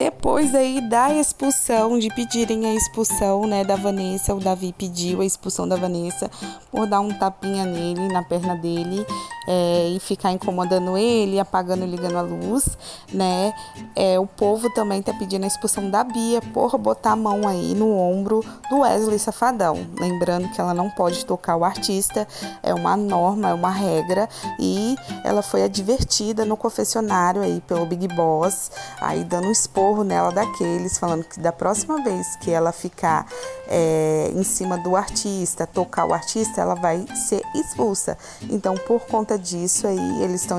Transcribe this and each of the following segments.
Depois aí da expulsão, de pedirem a expulsão, né, da Vanessa, o Davi pediu a expulsão da Vanessa por dar um tapinha nele, na perna dele, é, e ficar incomodando ele, apagando e ligando a luz, né? É, o povo também tá pedindo a expulsão da Bia por botar a mão aí no ombro do Wesley Safadão. Lembrando que ela não pode tocar o artista, é uma norma, é uma regra, e ela foi advertida no confessionário aí pelo Big Boss, aí dando um esporro nela daqueles, falando que da próxima vez que ela ficar é, em cima do artista, tocar o artista, ela vai ser expulsa. Então, por disso aí, eles estão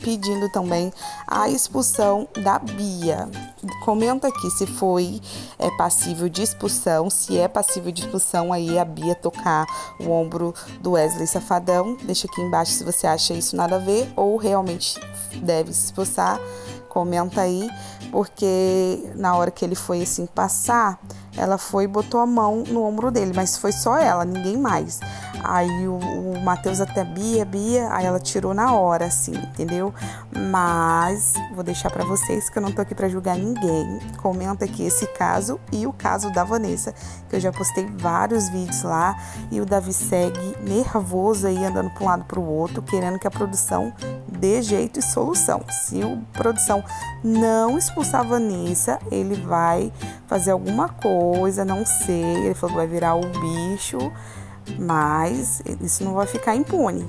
pedindo também a expulsão da Bia. Comenta aqui se foi é, passível de expulsão, se é passível de expulsão aí a Bia tocar o ombro do Wesley Safadão. Deixa aqui embaixo se você acha isso nada a ver ou realmente deve se expulsar comenta aí, porque na hora que ele foi assim passar, ela foi e botou a mão no ombro dele, mas foi só ela, ninguém mais. Aí o, o Matheus até Bia, Bia, aí ela tirou na hora, assim, entendeu? Mas vou deixar para vocês que eu não tô aqui para julgar ninguém. Comenta aqui esse caso e o caso da Vanessa, que eu já postei vários vídeos lá e o Davi segue nervoso aí andando para um lado para o outro, querendo que a produção dê jeito e solução. Se a produção não expulsar a Vanessa, ele vai fazer alguma coisa, não sei. Ele falou que vai virar o bicho, mas isso não vai ficar impune.